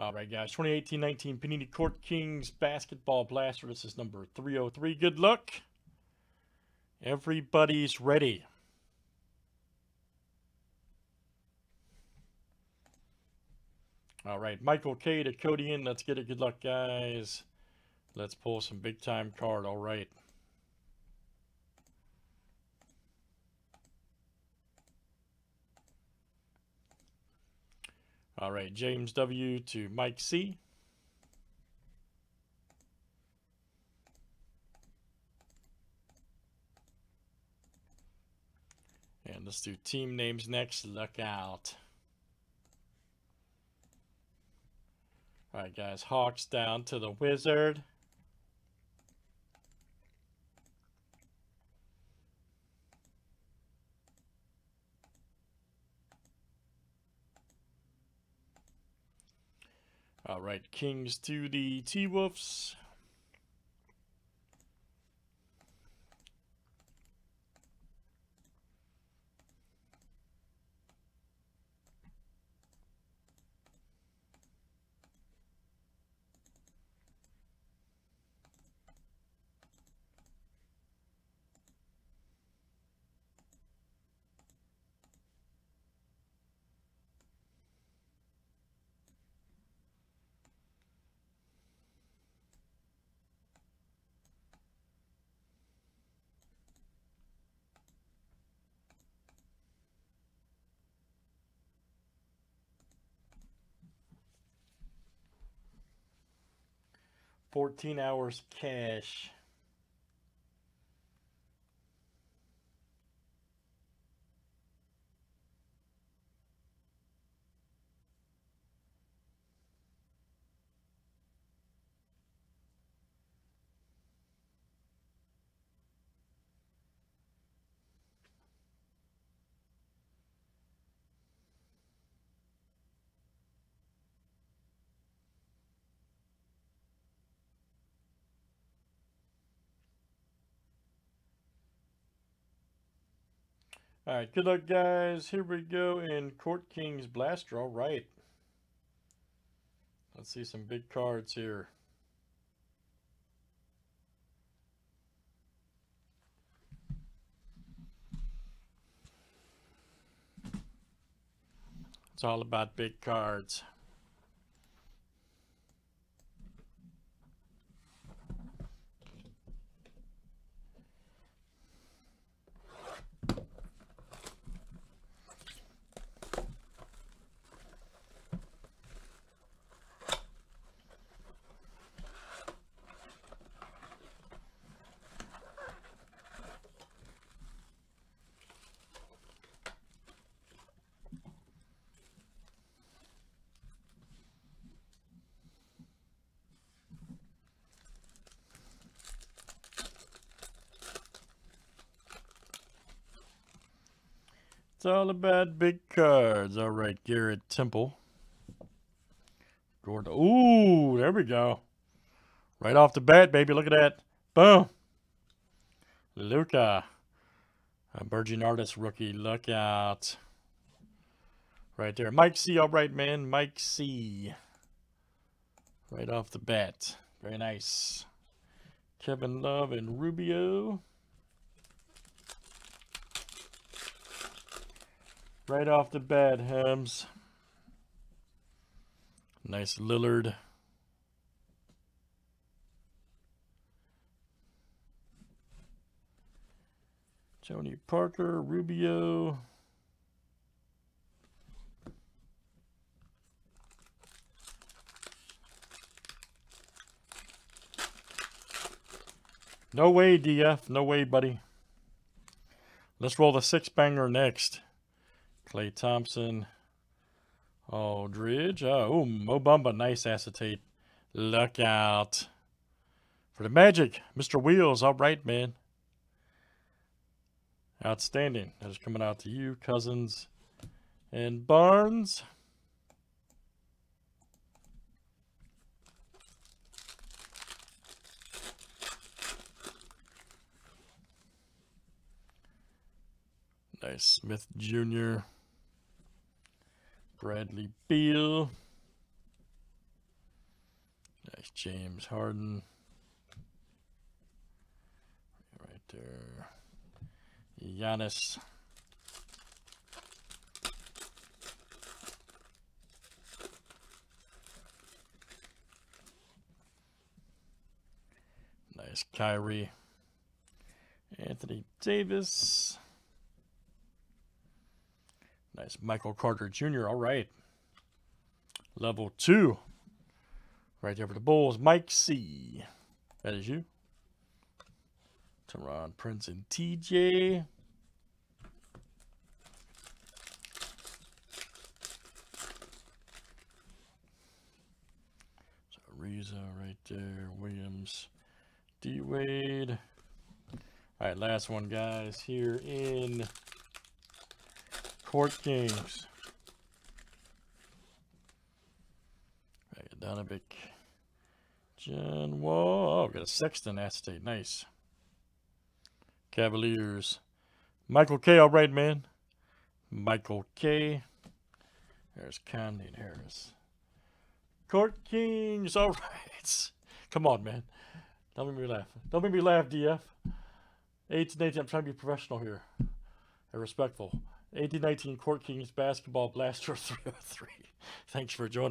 All right, guys. 2018-19 Panini Court Kings Basketball Blaster. This is number 303. Good luck. Everybody's ready. All right, Michael K to Cody in. Let's get it. Good luck, guys. Let's pull some big time card. All right. All right, James W to Mike C. And let's do team names next. Look out. All right, guys. Hawks down to the Wizard. All right, Kings to the T-Wolves. Fourteen hours cash. All right, good luck, guys. Here we go in Court Kings Blaster. All right. Let's see some big cards here. It's all about big cards. It's all about big cards. All right, Garrett Temple. Gordon. Ooh, there we go. Right off the bat, baby. Look at that. Boom. Luka. A Virgin Artist rookie. Look out. Right there. Mike C. All right, man. Mike C. Right off the bat. Very nice. Kevin Love and Rubio. Right off the bat, Hems. Nice Lillard. Tony Parker, Rubio. No way, DF. No way, buddy. Let's roll the six banger next. Klay Thompson. Aldridge. Oh, oh Mo Bamba. Nice acetate. Look out. For the Magic, Mr. Wheels. All right, man. Outstanding. That is coming out to you, Cousins and Barnes. Nice. Smith Jr. Bradley Beal. Nice James Harden. Right there. Giannis. Nice Kyrie. Anthony Davis. Nice Michael Carter Jr. All right. Level two. Right there for the Bulls. Mike C. That is you. Taurean Prince and TJ. So Reza right there. Williams. D Wade. All right, last one, guys. Here in Court Kings. Doncic. John Wall. Oh, got a Sexton acetate. Nice. Cavaliers. Michael K. All right, man. Michael K. There's and Harris. Court Kings. All right. Come on, man. Don't make me laugh. Don't make me laugh, DF. 1819. I'm trying to be professional here and respectful. 1819 Court Kings Basketball Blaster 303. Thanks for joining.